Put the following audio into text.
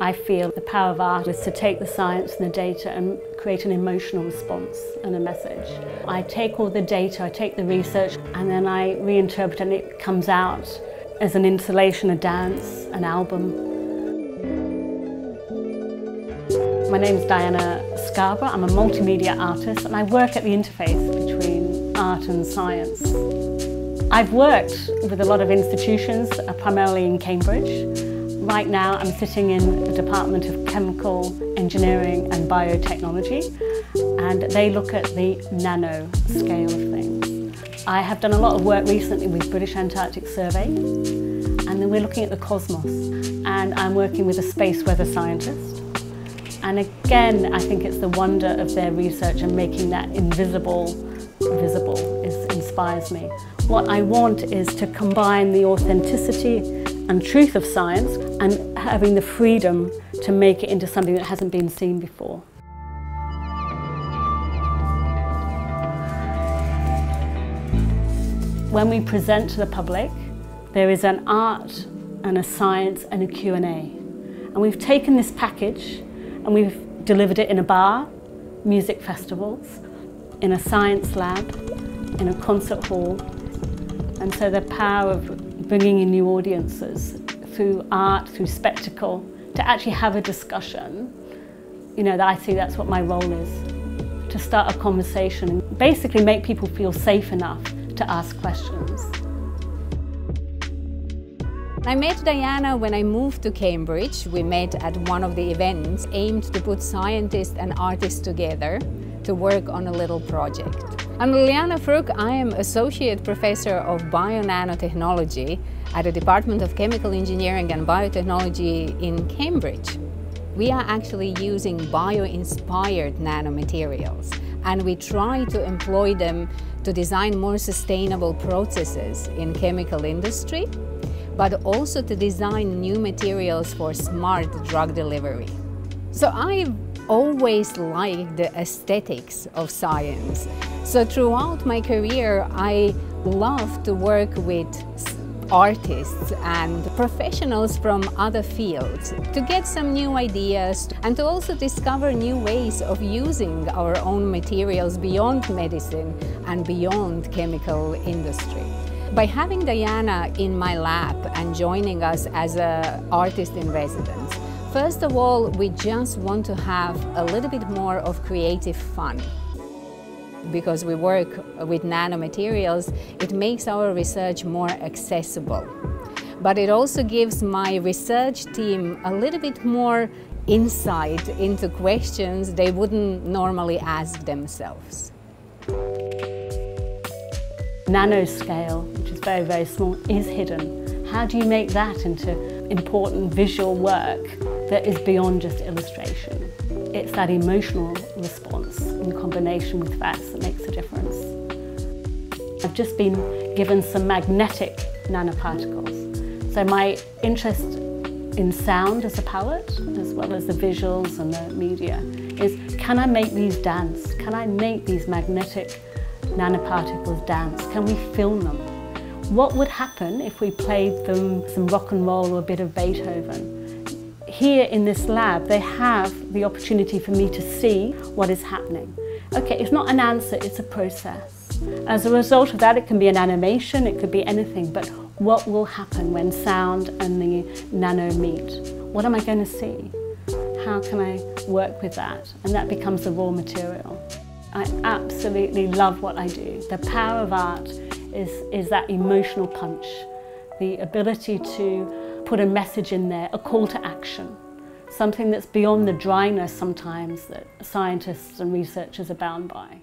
I feel the power of art is to take the science and the data and create an emotional response and a message. I take all the data, I take the research, and then I reinterpret and it comes out as an installation, a dance, an album. My name is Diana Scarborough. I'm a multimedia artist and I work at the interface between art and science. I've worked with a lot of institutions, uh, primarily in Cambridge. Right now I'm sitting in the Department of Chemical Engineering and Biotechnology and they look at the nano scale of things. I have done a lot of work recently with British Antarctic Survey and then we're looking at the cosmos and I'm working with a space weather scientist and again I think it's the wonder of their research and making that invisible visible is, inspires me. What I want is to combine the authenticity and truth of science and having the freedom to make it into something that hasn't been seen before. When we present to the public, there is an art and a science and a Q&A. And we've taken this package and we've delivered it in a bar, music festivals, in a science lab, in a concert hall. And so the power of bringing in new audiences through art, through spectacle, to actually have a discussion, you know, that I see that's what my role is, to start a conversation and basically make people feel safe enough to ask questions. I met Diana when I moved to Cambridge. We met at one of the events aimed to put scientists and artists together to work on a little project. I'm Liliana Fruk. I am Associate Professor of Bio-Nanotechnology at the Department of Chemical Engineering and Biotechnology in Cambridge. We are actually using bio-inspired nanomaterials and we try to employ them to design more sustainable processes in chemical industry, but also to design new materials for smart drug delivery. So I've always liked the aesthetics of science so throughout my career, I love to work with artists and professionals from other fields to get some new ideas and to also discover new ways of using our own materials beyond medicine and beyond chemical industry. By having Diana in my lab and joining us as an artist in residence, first of all, we just want to have a little bit more of creative fun because we work with nanomaterials, it makes our research more accessible. But it also gives my research team a little bit more insight into questions they wouldn't normally ask themselves. Nanoscale, which is very, very small, is hidden. How do you make that into important visual work that is beyond just illustration? It's that emotional response in combination with facts that makes a difference. I've just been given some magnetic nanoparticles. So my interest in sound as a palette, as well as the visuals and the media, is can I make these dance? Can I make these magnetic nanoparticles dance? Can we film them? What would happen if we played them some rock and roll or a bit of Beethoven? Here in this lab, they have the opportunity for me to see what is happening. Okay, it's not an answer, it's a process. As a result of that, it can be an animation, it could be anything, but what will happen when sound and the nano meet? What am I going to see? How can I work with that? And that becomes the raw material. I absolutely love what I do. The power of art is, is that emotional punch, the ability to put a message in there, a call to action, something that's beyond the dryness sometimes that scientists and researchers are bound by.